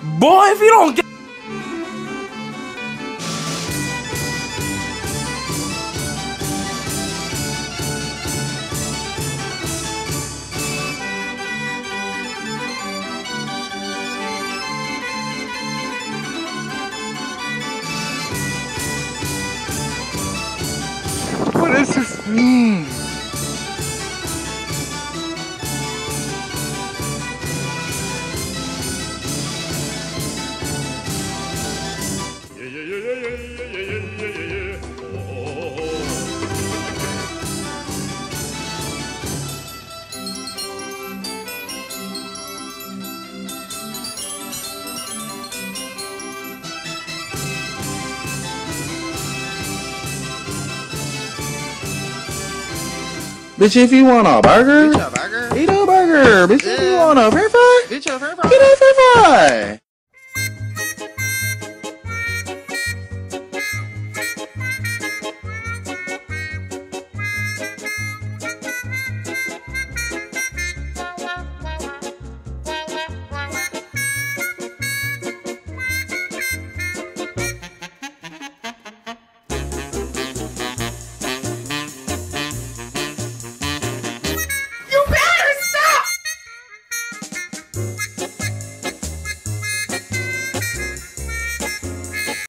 boy, if you don't get What does Bitch, if you want a burger, Bitch, a burger? eat a burger. Bitch, if you want a french fry, Bitch, a french get a french fry.